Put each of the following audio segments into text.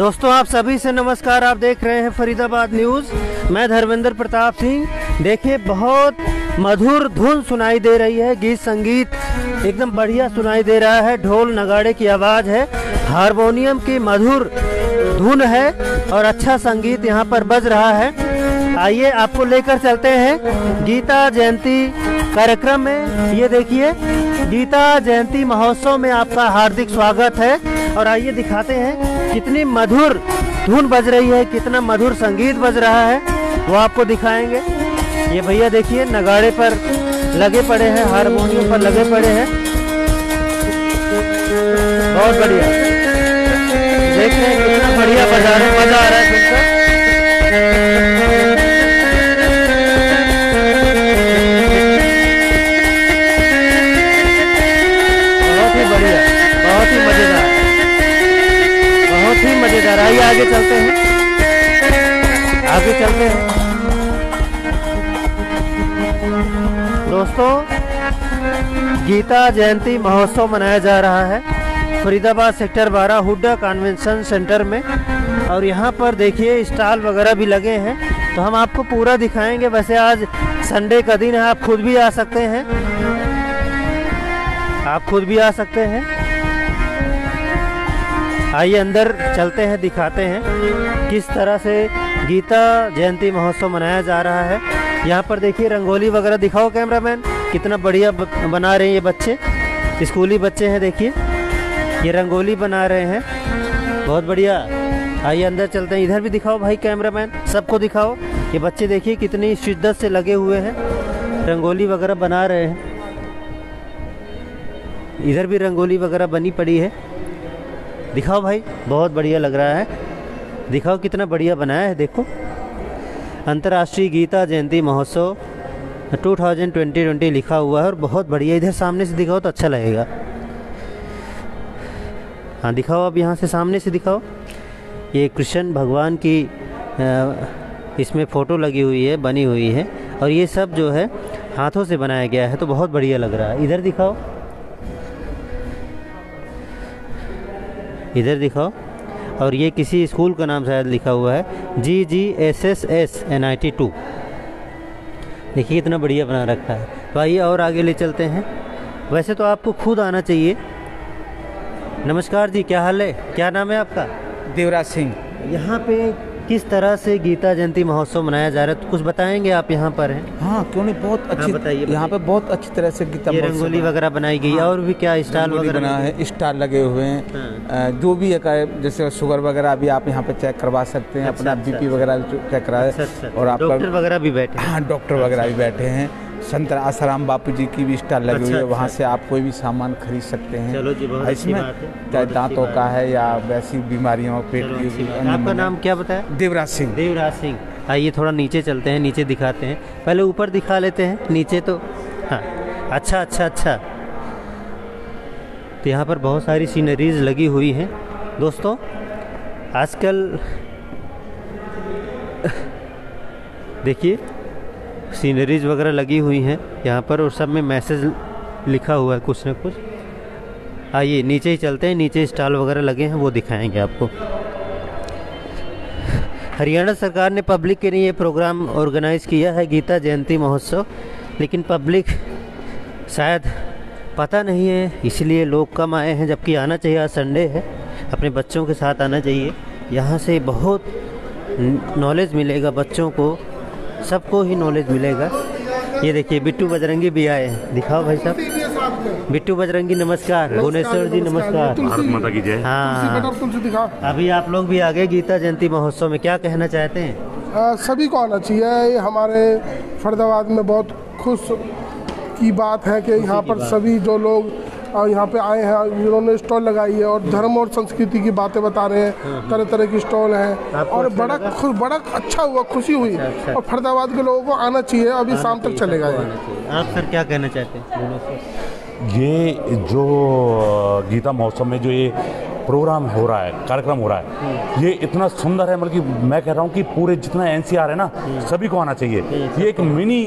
दोस्तों, आप सभी से नमस्कार। आप देख रहे हैं फरीदाबाद न्यूज़। मैं धर्मेंद्र प्रताप सिंह। देखिए, बहुत मधुर धुन सुनाई दे रही है। गीत संगीत एकदम बढ़िया सुनाई दे रहा है। ढोल नगाड़े की आवाज़ है। हारमोनियम की मधुर धुन है और अच्छा संगीत यहाँ पर बज रहा है। आइए, आपको लेकर चलते हैं गीता जयंती कार्यक्रम में। ये देखिए, गीता जयंती महोत्सव में आपका हार्दिक स्वागत है। और आइए दिखाते हैं कितनी मधुर धुन बज रही है, कितना मधुर संगीत बज रहा है, वो आपको दिखाएँगे। ये भैया देखिए, नगाड़े पर लगे पड़े हैं, हारमोनियम पर लगे पड़े हैं। बहुत बढ़िया। देख हैं कितना बढ़िया बजा रहे मज़ा आ रहा है चलते हैं। आगे चलते हैं। दोस्तों, गीता जयंती महोत्सव मनाया जा रहा है। Faridabad sector 12 Huda convention centre में। और यहाँ पर देखिए, स्टॉल वगैरह भी लगे हैं। तो हम आपको पूरा दिखाएँगे। वैसे आज संडे का दिन है, आप खुद भी आ सकते हैं। आप खुद भी आ सकते हैं। आइए अंदर चलते हैं, दिखाते हैं किस तरह से गीता जयंती महोत्सव मनाया जा रहा है। यहाँ पर देखिए, रंगोली वगैरह दिखाओ कैमरामैन, कितना बढ़िया बना रहे हैं ये बच्चे। स्कूली बच्चे हैं, देखिए। ये रंगोली बना रहे हैं। बहुत बढ़िया। आइए अंदर चलते हैं। इधर भी दिखाओ भाई कैमरामैन, सबको दिखाओ। ये बच्चे देखिए, कितनी शिद्दत से लगे हुए हैं। रंगोली वगैरह बना रहे हैं। इधर भी रंगोली वगैरह बनी पड़ी है। दिखाओ भाई, बहुत बढ़िया लग रहा है। दिखाओ कितना बढ़िया बनाया है, देखो। अंतर्राष्ट्रीय गीता जयंती महोत्सव 2020 लिखा हुआ है और बहुत बढ़िया। इधर सामने से दिखाओ तो अच्छा लगेगा। हाँ दिखाओ अब यहाँ से सामने से दिखाओ। ये कृष्ण भगवान की इसमें फ़ोटो लगी हुई है, बनी हुई है। और ये सब जो है, हाथों से बनाया गया है तो बहुत बढ़िया लग रहा है। इधर दिखाओ। इधर दिखाओ। और ये किसी स्कूल का नाम शायद लिखा हुआ है। G G S S S N I T two देखिए इतना बढ़िया बना रखा है। तो आइए और आगे ले चलते हैं। वैसे तो आपको खुद आना चाहिए। नमस्कार जी क्या हाल है? क्या नाम है आपका? देवराज सिंह। यहाँ पे किस तरह से गीता जयंती महोत्सव मनाया जा रहा है? तो कुछ बताएँगे आप यहाँ पर हैं। हाँ क्यों नहीं? बहुत अच्छी बताइए, यहाँ पे बहुत अच्छी तरह से गीता रंगोली वगैरह बनाई गई है और भी क्या स्टाल वगैरह बना है स्टाल लगे हुए हैं। हाँ। जो भी एक है, जैसे शुगर वगैरह भी आप यहाँ पे चेक करवा सकते हैं अच्छा, अपना अच्छा, बीपी वगैरह चेक करा और आप डॉक्टर वगैरह भी बैठे हैं। हाँ डॉक्टर वगैरह भी बैठे हैं। संत आसाराम बापू जी की भी स्टाल लगी हुई अच्छा, है वहाँ अच्छा। से आप कोई भी सामान खरीद सकते हैं। चलो जी, बहुत इसमें चाहे दांतों का है। या वैसी बीमारियों पेट की अच्छी है। आपका नाम क्या बताया? देवराज सिंह। देवराज सिंह। आइए थोड़ा नीचे चलते हैं नीचे दिखाते हैं। पहले ऊपर दिखा लेते हैं नीचे तो हाँ। अच्छा अच्छा अच्छा। तो यहाँ पर बहुत सारी सीनरीज लगी हुई हैं। दोस्तों आजकल देखिए सीनरीज वगैरह लगी हुई हैं यहाँ पर और सब में मैसेज लिखा हुआ है कुछ ना कुछ। आइए, नीचे ही चलते हैं, नीचे स्टॉल वगैरह लगे हैं, वो दिखाएँगे आपको। हरियाणा सरकार ने पब्लिक के लिए ये प्रोग्राम ऑर्गेनाइज किया है, गीता जयंती महोत्सव, लेकिन पब्लिक शायद पता नहीं है, इसलिए लोग कम आए हैं, जबकि आना चाहिए, आज संडे है, अपने बच्चों के साथ आना चाहिए। यहाँ से बहुत नॉलेज मिलेगा बच्चों को सबको ही नॉलेज मिलेगा। ये देखिए बिट्टू बजरंगी भी आए दिखाओ भाई साहब। बिट्टू बजरंगी नमस्कार। भुवनेश्वर जी नमस्कार। भारत माता की जय। हाँ। अभी आप लोग भी आगे गीता जयंती महोत्सव में। क्या कहना चाहते हैं? सभी को आना चाहिए। हमारे फरीदाबाद में बहुत खुश की बात है कि यहाँ पर सभी जो लोग यहाँ पे आए हैं इन्होंने स्टॉल लगाई है और धर्म और संस्कृति की बातें बता रहे हैं तरह तरह की स्टॉल है। और अच्छा बड़ा खुश बड़ा अच्छा हुआ खुशी हुई। अच्छा। और फरीदाबाद के लोगों को आना चाहिए अभी शाम तक चलेगा ये आप सर क्या कहना चाहते हैं? ये जो गीता महोत्सव में जो ये प्रोग्राम हो रहा है कार्यक्रम हो रहा है। ये इतना सुंदर है मतलब कि मैं कह रहा हूँ कि पूरे जितना एनसीआर है ना सभी को आना चाहिए। ये एक मिनी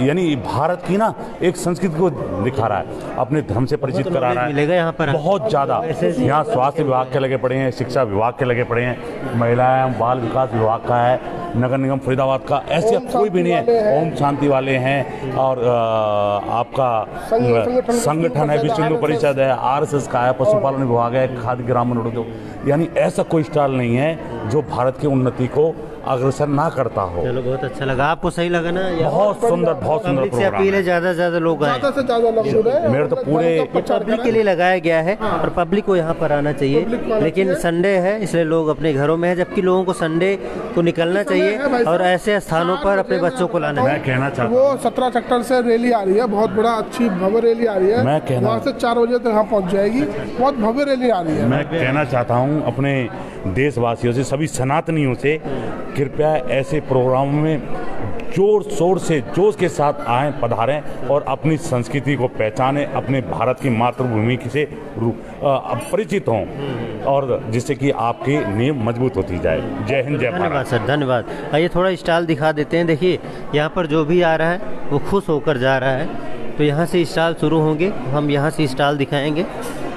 यानी भारत की ना एक संस्कृति को दिखा रहा है। अपने धर्म से परिचित करा रहा है। यहाँ पर। बहुत ज़्यादा। यहाँ स्वास्थ्य विभाग के लगे पड़े हैं शिक्षा विभाग के लगे पड़े हैं। महिलाएँ बाल विकास विभाग का है। नगर निगम फरीदाबाद का ऐसे कोई भी नहीं है। ओम शांति वाले हैं और आपका संगठन- है विश्व हिंदू परिषद है आरएसएस का है पशुपालन विभाग है खाद्य ग्रामीण उद्योग। यानी ऐसा कोई स्टाल नहीं है जो भारत की उन्नति को अग्रसर ना करता हो। चलो बहुत अच्छा लगा। आपको सही लगा ना? बहुत सुंदर बहुत सुंदर प्रोग्राम अपील है। है ज़्यादा से ज़्यादा लोग आए से ज़्यादा लोग मेरे तो पूरे- पब्लिक के लिए लगाया गया है और पब्लिक को यहाँ पर आना चाहिए। लेकिन संडे है इसलिए लोग अपने घरों में है जबकि लोगों को संडे को निकलना चाहिए और ऐसे स्थानों पर अपने बच्चों को लाना मैं कहना चाहता हूँ। वो सत्रह सेक्टर से रैली आ रही है बहुत बड़ा अच्छी भव्य रैली आ रही है। मैं कहना- वहाँ से चार बजे तक यहाँ पहुँच जाएगी। बहुत भव्य रैली आ रही है। मैं कहना चाहता हूँ अपने देशवासियों से सभी सनातनियों से कृपया ऐसे प्रोग्राम में ज़ोर शोर से जोश के साथ आए पधारें और अपनी संस्कृति को पहचानें अपने भारत की मातृभूमि से परिचित हों और जिससे कि आपकी नींव मज़बूत होती जाए। जय हिंद जय धन्यवाद भारत। सर धन्यवाद। आइए थोड़ा स्टॉल दिखा देते हैं। देखिए यहाँ पर जो भी आ रहा है वो खुश होकर जा रहा है। तो यहाँ से स्टॉल शुरू होंगे। हम यहाँ से स्टॉल दिखाएँगे।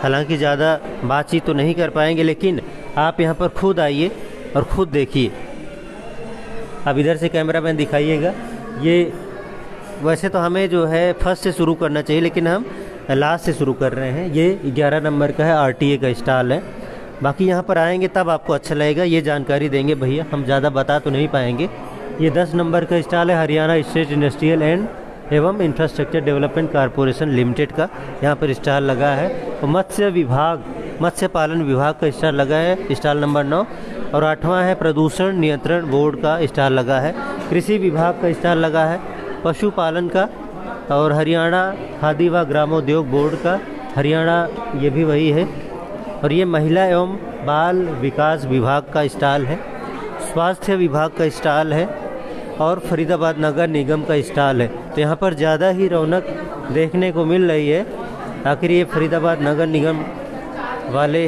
हालाँकि ज़्यादा बातचीत तो नहीं कर पाएँगे लेकिन आप यहाँ पर खुद आइए और खुद देखिए। अब इधर से कैमरा मैन दिखाइएगा। ये वैसे तो हमें जो है फ़र्स्ट से शुरू करना चाहिए, लेकिन हम लास्ट से शुरू कर रहे हैं। ये 11 नंबर का है आरटीए का स्टॉल है। बाकी यहाँ पर आएँगे तब आपको अच्छा लगेगा, ये जानकारी देंगे। भैया, हम ज़्यादा बता तो नहीं पाएँगे। ये 10 नंबर का स्टॉल है, हरियाणा स्टेट इंडस्ट्रियल एंड एवं इंफ्रास्ट्रक्चर डेवलपमेंट कारपोरेशन लिमिटेड का। यहाँ पर स्टॉल लगा है। और मत्स्य विभाग, मत्स्य पालन विभाग का स्टॉल लगा है। स्टॉल नंबर नौ। और आठवां है, प्रदूषण नियंत्रण बोर्ड का स्टॉल लगा है। कृषि विभाग का स्टॉल लगा है, पशुपालन का, और हरियाणा खादी व ग्रामोद्योग बोर्ड का, हरियाणा, ये भी वही है। और ये महिला एवं बाल विकास विभाग का स्टॉल है, स्वास्थ्य विभाग का स्टॉल है, और फरीदाबाद नगर निगम का स्टॉल है। तो यहाँ पर ज़्यादा ही रौनक देखने को मिल रही है। आखिर ये फरीदाबाद नगर निगम वाले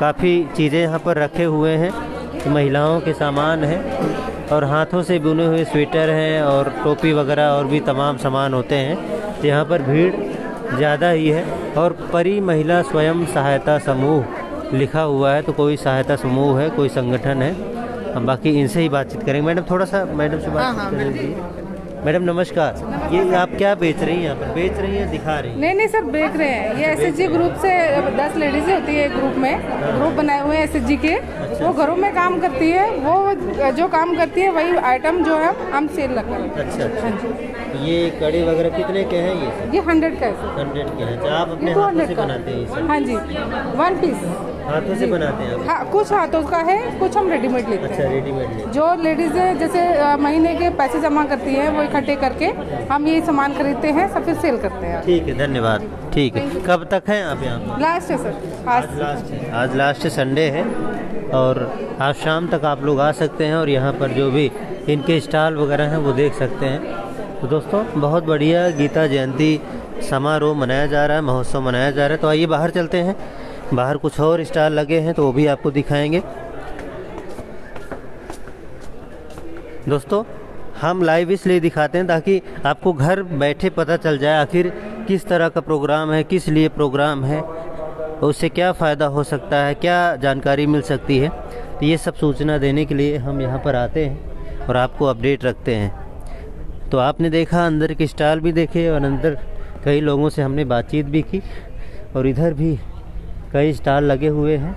काफ़ी चीज़ें यहाँ पर रखे हुए हैं। तो महिलाओं के सामान हैं और हाथों से बुने हुए स्वेटर हैं और टोपी वगैरह और भी तमाम सामान होते हैं। यहाँ पर भीड़ ज़्यादा ही है और परी महिला स्वयं सहायता समूह लिखा हुआ है तो कोई सहायता समूह है कोई संगठन है। हम बाकी इनसे ही बातचीत करेंगे। मैडम थोड़ा सा मैडम से बात कर लीजिए मैडम नमस्कार। ये आप क्या बेच रही हैं? यहाँ पर बेच रही हैं दिखा रही हैं? नहीं नहीं सर बेच रहे हैं। ये एस ग्रुप से दस लेडीज़ होती है ग्रुप में। ग्रुप बनाए हुए हैं एस के। वो घरों में काम करती है। वो जो काम करती है वही आइटम जो है हम सेल लगते हैं। अच्छा अच्छा। ये कड़ी वगैरह कितने के हैं ये सब? ये हंड्रेड का है हंड्रेड के हैं। अच्छा आप अपने हाथों से बनाते हैं ये सब? हाँ जी। वन पीस हाथों से बनाते हैं आप? हाँ कुछ हाथों का है कुछ हम रेडीमेड लेते अच्छा हैं। रेडीमेड जो लेडीज़ जैसे महीने के पैसे जमा करती हैं वो इकट्ठे करके हम ये सामान खरीदते हैं सब फिर सेल करते हैं। ठीक है धन्यवाद। ठीक है। कब तक है आप यहाँ? लास्ट है सर आज लास्ट है। आज लास्ट संडे है। और आज शाम तक आप लोग आ सकते हैं और यहाँ पर जो भी इनके स्टॉल वगैरह हैं वो देख सकते हैं। तो दोस्तों, बहुत बढ़िया गीता जयंती समारोह मनाया जा रहा है, महोत्सव मनाया जा रहा है। तो आइए बाहर चलते हैं। बाहर कुछ और स्टॉल लगे हैं तो वो भी आपको दिखाएँगे। दोस्तों, हम लाइव इसलिए दिखाते हैं ताकि आपको घर बैठे पता चल जाए आखिर किस तरह का प्रोग्राम है, किस लिए प्रोग्राम है, उससे क्या फ़ायदा हो सकता है, क्या जानकारी मिल सकती है। तो ये सब सूचना देने के लिए हम यहाँ पर आते हैं और आपको अपडेट रखते हैं। तो आपने देखा, अंदर के स्टॉल भी देखे और अंदर कई लोगों से हमने बातचीत भी की और इधर भी कई स्टॉल लगे हुए हैं।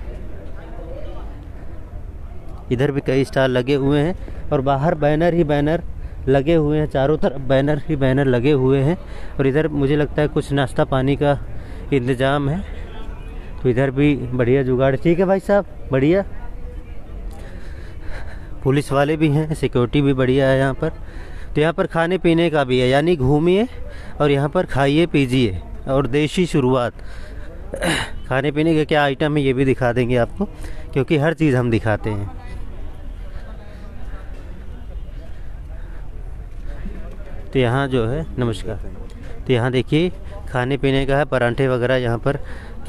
इधर भी कई स्टॉल लगे हुए हैं और बाहर बैनर ही बैनर लगे हुए हैं, चारों तरफ़ बैनर ही बैनर लगे हुए हैं और इधर मुझे लगता है कुछ नाश्ता पानी का इंतज़ाम है। तो इधर भी बढ़िया जुगाड़। ठीक है भाई साहब, बढ़िया। पुलिस वाले भी हैं, सिक्योरिटी भी बढ़िया है यहाँ पर। तो यहाँ पर खाने पीने का भी है, यानी घूमिए और यहाँ पर खाइए, पीजिए और देशी शुरुआत। खाने पीने के क्या आइटम है, ये भी दिखा देंगे आपको, क्योंकि हर चीज़ हम दिखाते हैं। तो यहाँ जो है, नमस्कार। तो यहाँ देखिए, खाने पीने का है, परांठे वगैरह यहाँ पर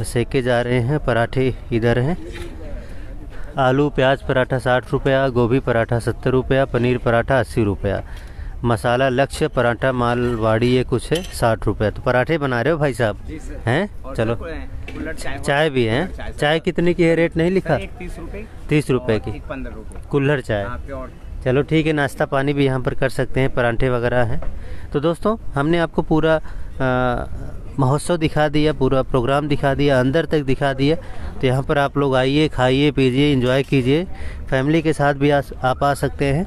सेके जा रहे हैं, पराठे इधर हैं। आलू, प्याज पराठा साठ रुपया, गोभी पराठा सत्तर रुपया, पनीर पराठा अस्सी रुपया। मसाला लक्ष्य पराठा मालवाड़ी ये कुछ है साठ रुपया तो पराठे बना रहे हो भाई साहब? हैं? चलो। चाय भी है चाय कितने की है रेट नहीं लिखा? तीस रुपए की। कुल्हड़ चाय। चलो ठीक है नाश्ता पानी भी यहाँ पर कर सकते हैं पराठे वगैरह हैं। तो दोस्तों हमने आपको पूरा महोत्सव दिखा दिया पूरा प्रोग्राम दिखा दिया अंदर तक दिखा दिया। तो यहाँ पर आप लोग आइए खाइए पीजिए इंजॉय कीजिए। फैमिली के साथ भी आ, आप आ सकते हैं।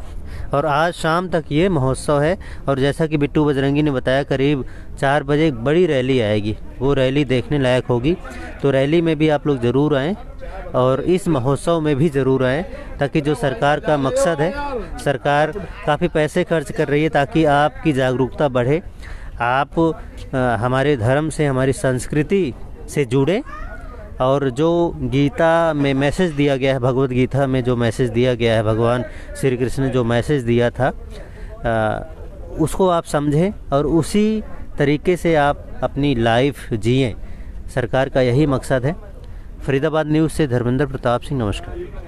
और आज शाम तक ये महोत्सव है। और जैसा कि बिट्टू बजरंगी ने बताया करीब चार बजे एक बड़ी रैली आएगी। वो रैली देखने लायक होगी। तो रैली में भी आप लोग ज़रूर आएँ और इस महोत्सव में भी ज़रूर आएँ ताकि जो सरकार का मकसद है सरकार काफ़ी पैसे खर्च कर रही है ताकि आपकी जागरूकता बढ़े। आप अ, हमारे धर्म से हमारी संस्कृति से जुड़े और जो गीता में मैसेज दिया गया है भगवत गीता में जो मैसेज दिया गया है भगवान श्री कृष्ण ने जो मैसेज दिया था आ, उसको आप समझें और उसी तरीके से आप अपनी लाइफ जिए। सरकार का यही मकसद है। फरीदाबाद न्यूज़ से धर्मेंद्र प्रताप सिंह नमस्कार।